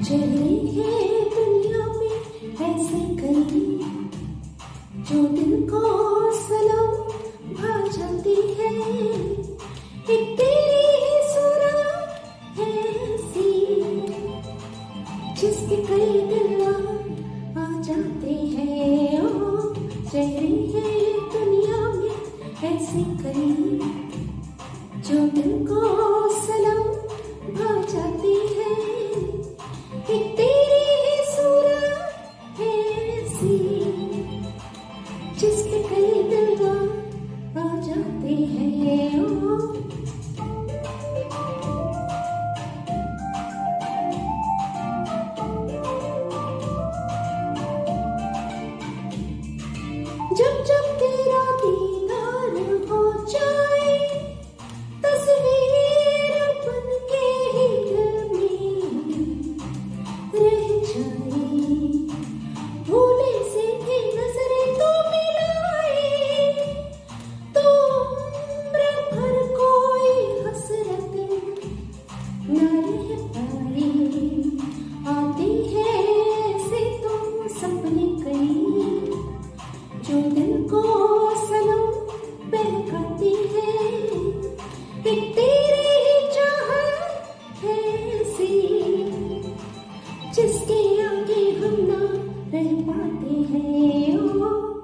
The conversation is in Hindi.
चली है दुनिया में ऐसे कई जो दिल को जिसके कई आ जाते हैं। ओ दुनिया में, ऐसे कई जो दिल को सनम भा जाती है। एक तेरी ही सूरत है ऐसी, जिसके कई दिलवा आ जाते हैं। जब जब तेरा दीदार हो जाए तस्वीर बन के ही दिल रह जाए। You.